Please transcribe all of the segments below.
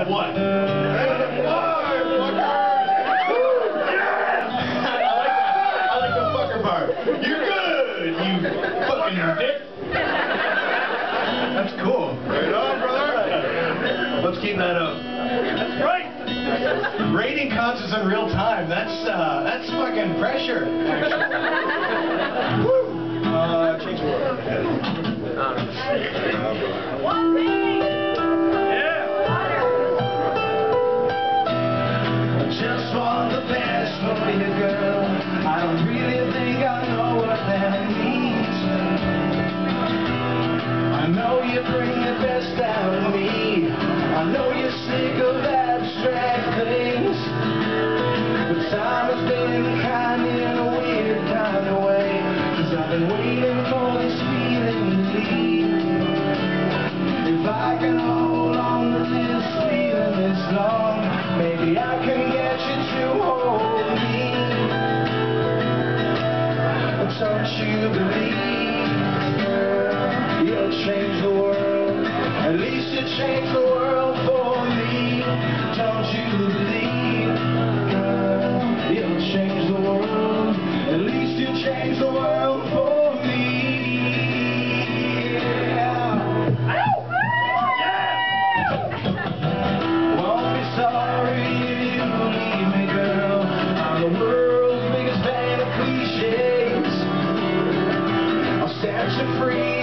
But what? You're good, you fucking dick. That's cool. Right on, brother. Let's keep that up. Right. Rating concerts in real time. That's uh, that's fucking pressure. Actually. Without me. Won't be sorry if you leave me, girl. I'm the world's biggest fan of cliches. I'll set you free.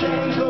change